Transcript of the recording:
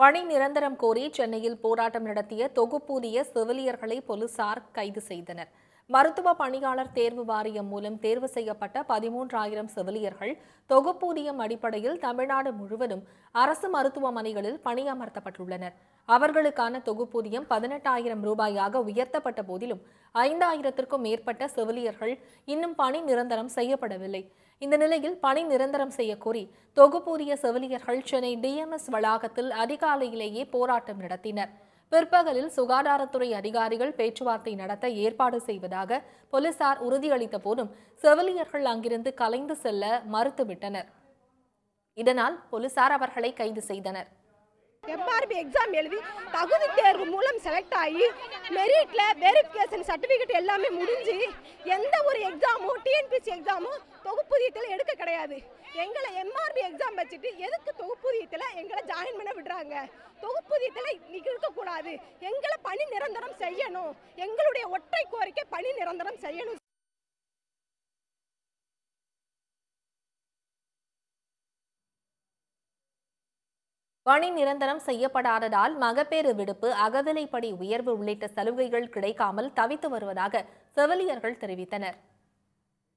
பணி நிரந்தரம் கோரி சென்னையில் போராட்டம் நடத்திய தொகுப்பூதிய செவிலியர்களை போலீசார் கைது செய்தனர். மருத்துவ பணியாளர் தேர்வு வாரியம் மூலம் தேர்வு செய்யப்பட்ட பதிமூன்றாயிரம் செவிலியர்கள் தொகுப்பூதியம் அடிப்படையில் தமிழ்நாடு முழுவதும் அரசு மருத்துவமனைகளில் பணியமர்த்தப்பட்டுள்ளனர். அவர்களுக்கான தொகுப்பூதியம் பதினெட்டாயிரம் ரூபாயாக உயர்த்தப்பட்ட போதிலும் ஐந்தாயிரத்திற்கும் மேற்பட்ட செவிலியர்கள் இன்னும் பணி நிரந்தரம் செய்யப்படவில்லை. இந்த நிலையில் பணி நிரந்தரம் செய்யக்கோரி தொகுப்பூதிய செவிலியர்கள் சென்னை டிஎம்எஸ் வளாகத்தில் அதிகாலையிலேயே போராட்டம் நடத்தினர். பிற்பகலில் சுகாதாரத்துறை அதிகாரிகள் பேச்சுவார்த்தை நடத்த ஏற்பாடு செய்வதாக போலீசார் உறுதியளித்த போதும் செவிலியர்கள் அங்கிருந்து கலைந்து செல்ல மறுத்துவிட்டனர். இதனால் போலீசார் அவர்களை கைது செய்தனர். எம்ஆர்பி எக்ஸாம் எழுதி தகுதி தேர்வு மூலம் செலக்ட் ஆகி மெரிட்ல வெரிஃபிகேஷன் சர்டிஃபிகேட் எல்லாமே முடிஞ்சு எந்த டிஎன்பிசி எக்ஸாமும் தொகுப்பூதியத்தில் எடுக்க கிடையாது. எங்களை எம்ஆர்பி எக்ஸாம் வச்சுட்டு எதுக்கு தொகுப்பூதியத்தில் எங்களை ஜாயின் பண்ண விடுறாங்க? தொகுப்பூதியத்தில் இருக்கக்கூடாது எங்களை பணி நிரந்தரம் செய்யணும். எங்களுடைய ஒற்றை கோரிக்கை பணி நிரந்தரம் செய்யணும். பணி நிரந்தரம் செய்யப்படாததால் மகப்பேறு விடுப்பு அகவிலைப்படி உயர்வு உள்ளிட்ட சலுகைகள் கிடைக்காமல் தவித்து வருவதாக செவிலியர்கள் தெரிவித்தனர்.